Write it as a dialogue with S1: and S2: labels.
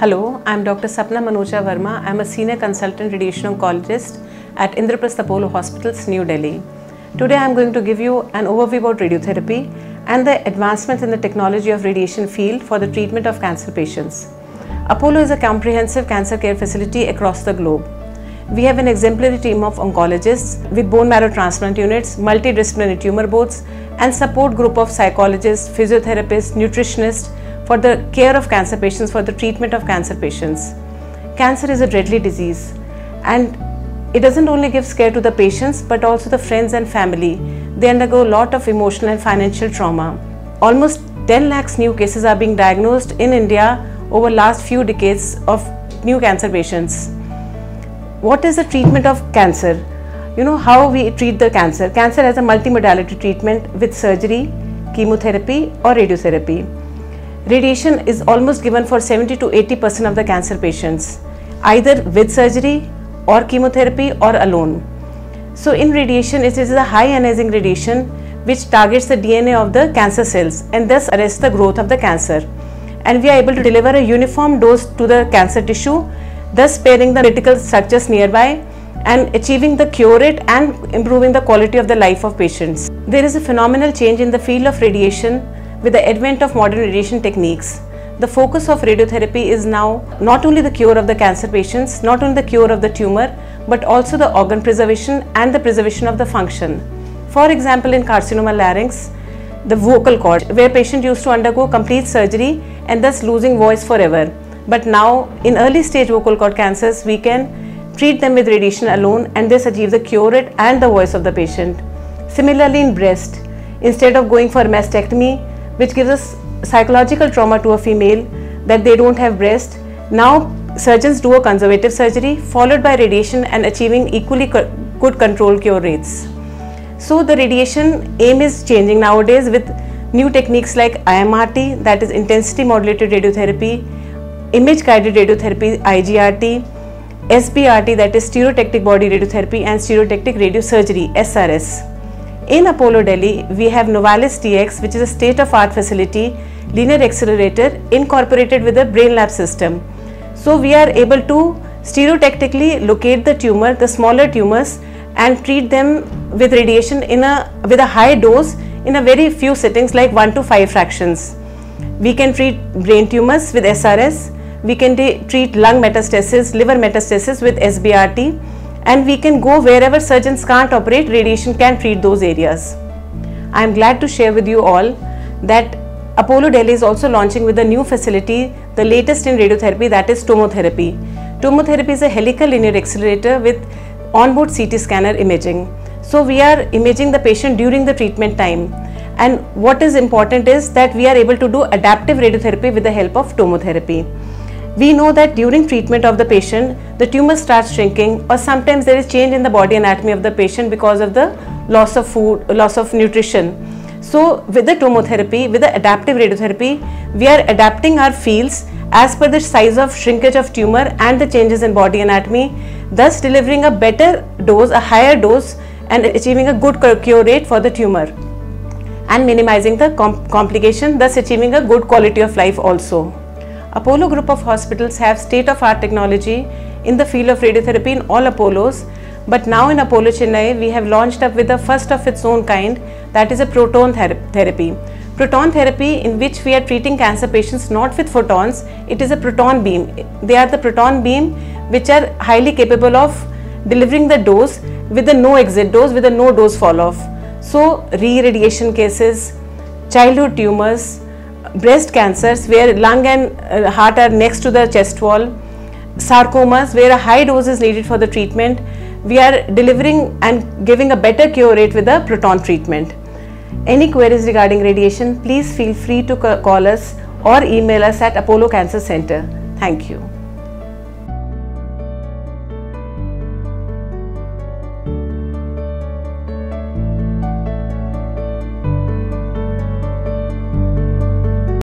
S1: Hello, I'm Dr. Sapna Manocha Verma. I'm a senior consultant radiation oncologist at Indraprastha Apollo Hospitals, New Delhi. Today I'm going to give you an overview about radiotherapy and the advancements in the technology of radiation field for the treatment of cancer patients. Apollo is a comprehensive cancer care facility across the globe. We have an exemplary team of oncologists with bone marrow transplant units, multidisciplinary tumor boards, and support group of psychologists, physiotherapists, nutritionists, for the care of cancer patients, for the treatment of cancer patients. Cancer is a deadly disease and it doesn't only give scare to the patients but also the friends and family. They undergo a lot of emotional and financial trauma. Almost 10 lakhs new cases are being diagnosed in India over last few decades of new cancer patients. What is the treatment of cancer? You know how we treat the cancer. Cancer has a multimodality treatment with surgery, chemotherapy or radiotherapy. Radiation is almost given for 70 to 80% of the cancer patients, either with surgery or chemotherapy or alone. So in radiation, it is a high ionizing radiation which targets the DNA of the cancer cells and thus arrests the growth of the cancer. And we are able to deliver a uniform dose to the cancer tissue, thus sparing the critical structures nearby and achieving the cure rate and improving the quality of the life of patients. There is a phenomenal change in the field of radiation with the advent of modern radiation techniques, the focus of radiotherapy is now not only the cure of the cancer patients, not only the cure of the tumor, but also the organ preservation and the preservation of the function. For example, in carcinoma larynx, the vocal cord, where patient used to undergo complete surgery and thus losing voice forever. But now, in early stage vocal cord cancers, we can treat them with radiation alone and thus achieve the cure rate and the voice of the patient. Similarly, in breast, instead of going for mastectomy, which gives us psychological trauma to a female that they don't have breast. Now surgeons do a conservative surgery followed by radiation and achieving equally co good control cure rates. So the radiation aim is changing nowadays with new techniques like IMRT that is intensity modulated radiotherapy, image guided radiotherapy IGRT, SBRT that is stereotactic body radiotherapy and stereotactic radiosurgery SRS. In Apollo Delhi, we have Novalis TX, which is a state-of-art facility, linear accelerator incorporated with a Brainlab system. So we are able to stereotactically locate the tumor, the smaller tumors, and treat them with radiation in a with a high dose in a very few settings like 1 to 5 fractions. We can treat brain tumors with SRS, we can treat lung metastasis, liver metastasis with SBRT, and we can go wherever surgeons can't operate, radiation can treat those areas. I am glad to share with you all that Apollo Delhi is also launching with a new facility, the latest in radiotherapy that is tomotherapy. Tomotherapy is a helical linear accelerator with onboard CT scanner imaging. So we are imaging the patient during the treatment time. And what is important is that we are able to do adaptive radiotherapy with the help of tomotherapy. We know that during treatment of the patient, the tumor starts shrinking or sometimes there is change in the body anatomy of the patient because of the loss of food, loss of nutrition. So with the tomotherapy, with the adaptive radiotherapy, we are adapting our fields as per the size of shrinkage of tumor and the changes in body anatomy, thus delivering a better dose, a higher dose and achieving a good cure rate for the tumor and minimizing the complication, thus achieving a good quality of life also. Apollo group of hospitals have state-of-art technology in the field of radiotherapy in all Apollos. But now in Apollo Chennai, we have launched up with the first of its own kind, that is a proton ther therapy. Proton therapy in which we are treating cancer patients not with photons, it is a proton beam. They are the proton beam which are highly capable of delivering the dose with a no exit dose, with a no dose fall off. So, re-radiation cases, childhood tumors, breast cancers where lung and uh, heart are next to the chest wall, sarcomas where a high dose is needed for the treatment, we are delivering and giving a better cure rate with the proton treatment. Any queries regarding radiation, please feel free to call us or email us at Apollo Cancer Center. Thank you.